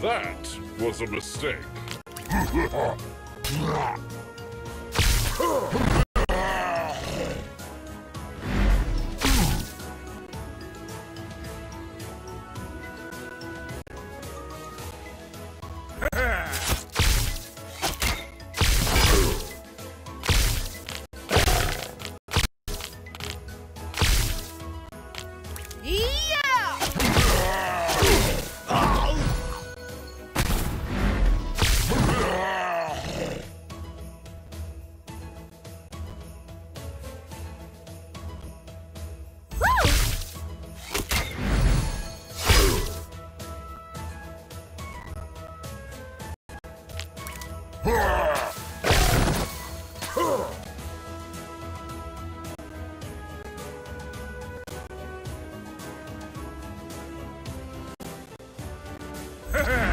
That was a mistake. E Hehehe!